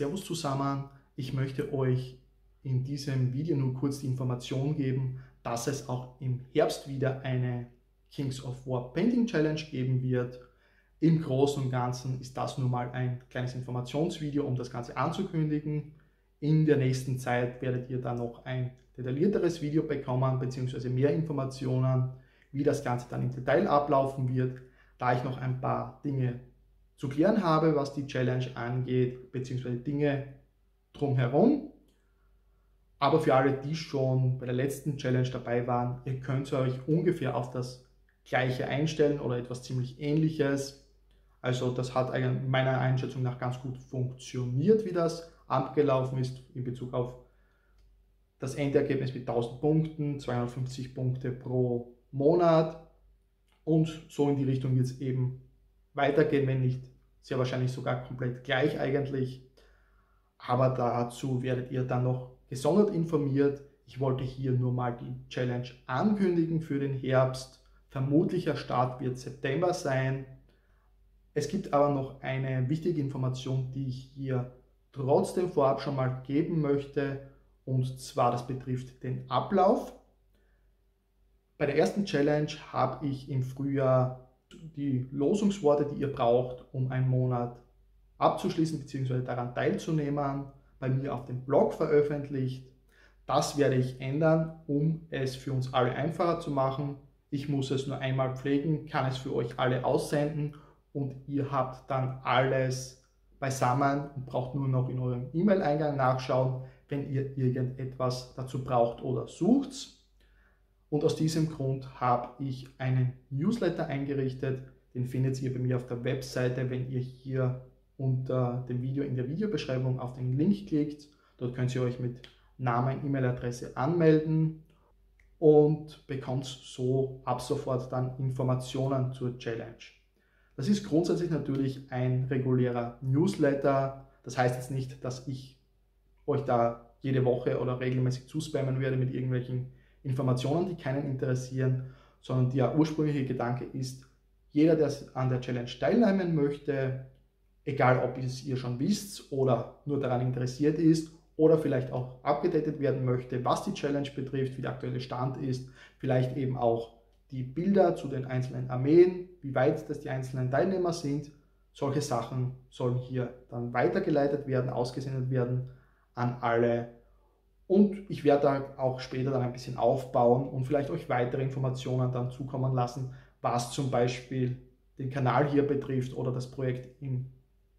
Servus zusammen. Ich möchte euch in diesem Video nur kurz die Information geben, dass es auch im Herbst wieder eine Kings of War Painting Challenge geben wird. Im Großen und Ganzen ist das nun mal ein kleines Informationsvideo, um das Ganze anzukündigen. In der nächsten Zeit werdet ihr dann noch ein detaillierteres Video bekommen, beziehungsweise mehr Informationen, wie das Ganze dann im Detail ablaufen wird, da ich noch ein paar Dinge zu klären habe, was die Challenge angeht, beziehungsweise Dinge drumherum. Aber für alle, die schon bei der letzten Challenge dabei waren, ihr könnt euch ungefähr auf das gleiche einstellen oder etwas ziemlich ähnliches. Also das hat meiner Einschätzung nach ganz gut funktioniert, wie das abgelaufen ist in Bezug auf das Endergebnis mit 1000 Punkten, 250 Punkte pro Monat und so in die Richtung wird es eben weitergehen, wenn nicht sehr wahrscheinlich sogar komplett gleich eigentlich. Aber dazu werdet ihr dann noch gesondert informiert. Ich wollte hier nur mal die Challenge ankündigen für den Herbst. Vermutlicher Start wird September sein. Es gibt aber noch eine wichtige Information, die ich hier trotzdem vorab schon mal geben möchte. Und zwar, das betrifft den Ablauf. Bei der ersten Challenge habe ich im Frühjahr die Losungsworte, die ihr braucht, um einen Monat abzuschließen bzw. daran teilzunehmen, bei mir auf dem Blog veröffentlicht. Das werde ich ändern, um es für uns alle einfacher zu machen. Ich muss es nur einmal pflegen, kann es für euch alle aussenden und ihr habt dann alles beisammen und braucht nur noch in eurem E-Mail-Eingang nachschauen, wenn ihr irgendetwas dazu braucht oder sucht. Und aus diesem Grund habe ich einen Newsletter eingerichtet. Den findet ihr bei mir auf der Webseite, wenn ihr hier unter dem Video in der Videobeschreibung auf den Link klickt. Dort könnt ihr euch mit Namen, E-Mail-Adresse anmelden und bekommt so ab sofort dann Informationen zur Challenge. Das ist grundsätzlich natürlich ein regulärer Newsletter. Das heißt jetzt nicht, dass ich euch da jede Woche oder regelmäßig zuspammen werde mit irgendwelchen Informationen, die keinen interessieren, sondern der ursprüngliche Gedanke ist, jeder, der an der Challenge teilnehmen möchte, egal ob es ihr schon wisst oder nur daran interessiert ist oder vielleicht auch abgedatet werden möchte, was die Challenge betrifft, wie der aktuelle Stand ist, vielleicht eben auch die Bilder zu den einzelnen Armeen, wie weit das die einzelnen Teilnehmer sind. Solche Sachen sollen hier dann weitergeleitet werden, ausgesendet werden an alle und ich werde da auch später dann ein bisschen aufbauen und vielleicht euch weitere Informationen dann zukommen lassen, was zum Beispiel den Kanal hier betrifft oder das Projekt im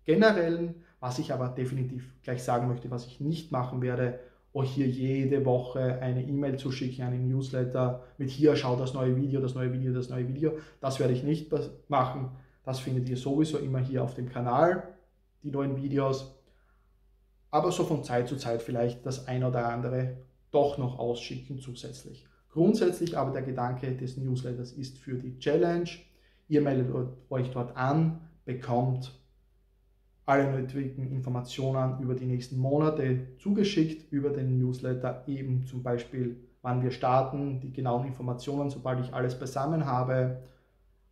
Generellen. Was ich aber definitiv gleich sagen möchte, was ich nicht machen werde, euch hier jede Woche eine E-Mail zu schicken, einen Newsletter mit hier schaut das neue Video, das neue Video, das neue Video. Das werde ich nicht machen. Das findet ihr sowieso immer hier auf dem Kanal, die neuen Videos aber so von Zeit zu Zeit vielleicht das ein oder andere doch noch ausschicken zusätzlich. Grundsätzlich aber der Gedanke des Newsletters ist für die Challenge. Ihr meldet euch dort an, bekommt alle nötigen Informationen über die nächsten Monate zugeschickt über den Newsletter, eben zum Beispiel wann wir starten, die genauen Informationen, sobald ich alles beisammen habe,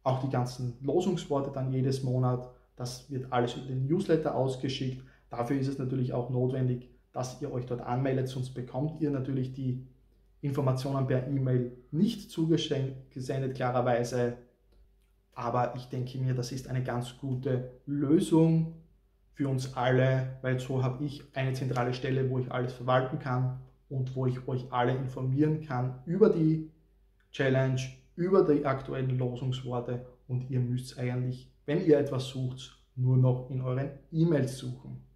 auch die ganzen Losungsworte dann jedes Monat, das wird alles über den Newsletter ausgeschickt. Dafür ist es natürlich auch notwendig, dass ihr euch dort anmeldet, sonst bekommt ihr natürlich die Informationen per E-Mail nicht zugesendet, klarerweise. Aber ich denke mir, das ist eine ganz gute Lösung für uns alle, weil so habe ich eine zentrale Stelle, wo ich alles verwalten kann und wo ich euch alle informieren kann über die Challenge, über die aktuellen Losungsworte und ihr müsst eigentlich, wenn ihr etwas sucht, nur noch in euren E-Mails suchen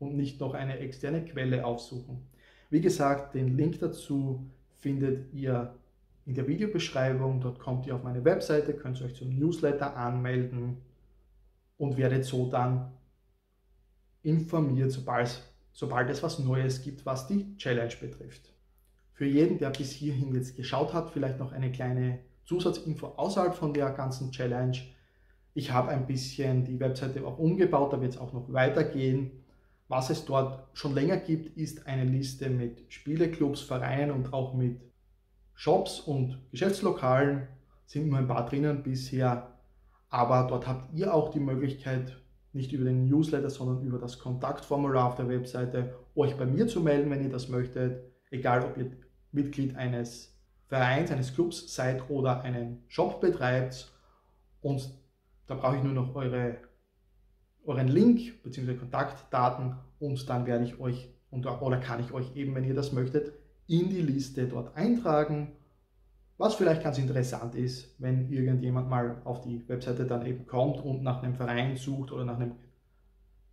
und nicht noch eine externe Quelle aufsuchen. Wie gesagt, den Link dazu findet ihr in der Videobeschreibung. Dort kommt ihr auf meine Webseite, könnt euch zum Newsletter anmelden und werdet so dann informiert, sobald, sobald es was Neues gibt, was die Challenge betrifft. Für jeden, der bis hierhin jetzt geschaut hat, vielleicht noch eine kleine Zusatzinfo außerhalb von der ganzen Challenge. Ich habe ein bisschen die Webseite auch umgebaut, da wird es auch noch weitergehen. Was es dort schon länger gibt, ist eine Liste mit Spieleclubs, Vereinen und auch mit Shops und Geschäftslokalen. Sind nur ein paar drinnen bisher. Aber dort habt ihr auch die Möglichkeit, nicht über den Newsletter, sondern über das Kontaktformular auf der Webseite, euch bei mir zu melden, wenn ihr das möchtet. Egal, ob ihr Mitglied eines Vereins, eines Clubs seid oder einen Shop betreibt. Und da brauche ich nur noch eure, euren Link bzw. Kontaktdaten und dann werde ich euch oder kann ich euch eben, wenn ihr das möchtet, in die Liste dort eintragen. Was vielleicht ganz interessant ist, wenn irgendjemand mal auf die Webseite dann eben kommt und nach einem Verein sucht oder nach einem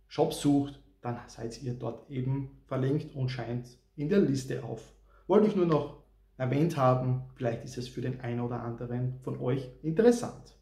Shop sucht, dann seid ihr dort eben verlinkt und scheint in der Liste auf. Wollte ich nur noch erwähnt haben, vielleicht ist es für den einen oder anderen von euch interessant.